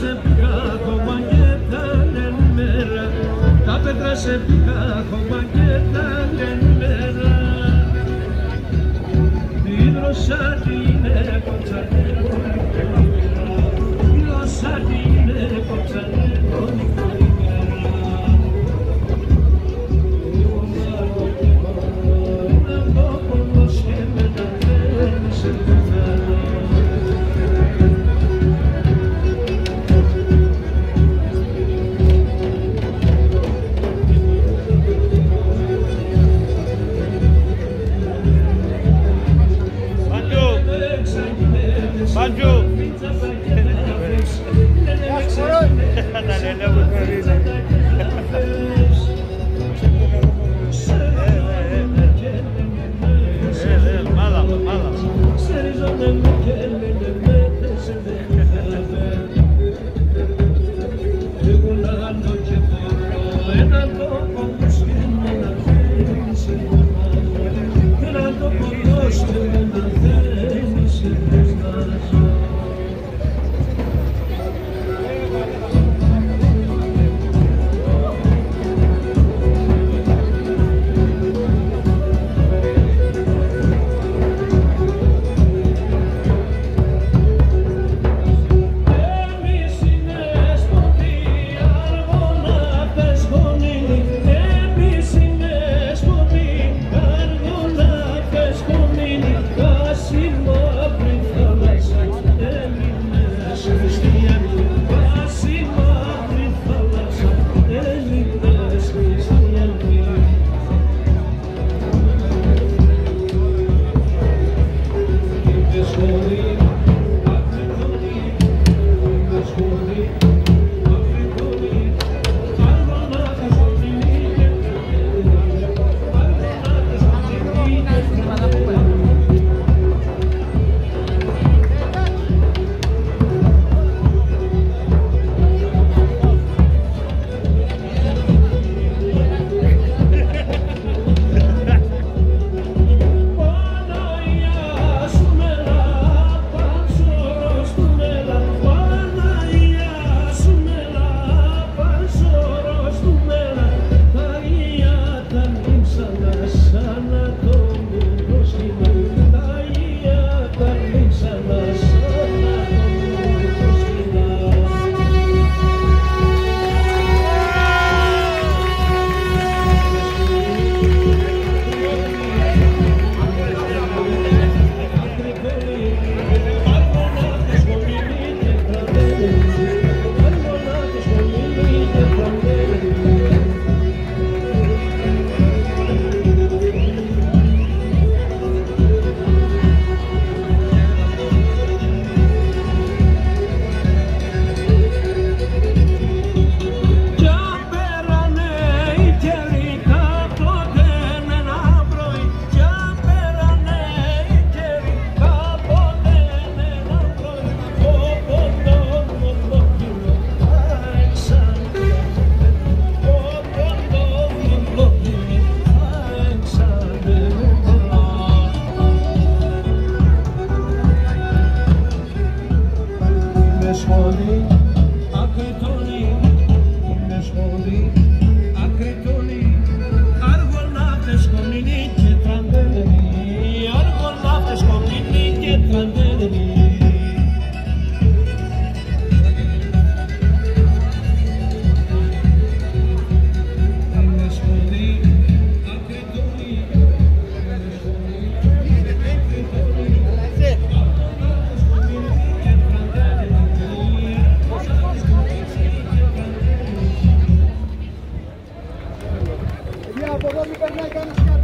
σε πήγα χωμά και τα μέρα. Τα πέτρα σε πήγα χωμά και τα μέρα. Την ρωσάτη είναι κοτσανή την ρωσάτη Banjo. Por favor, mi carnal,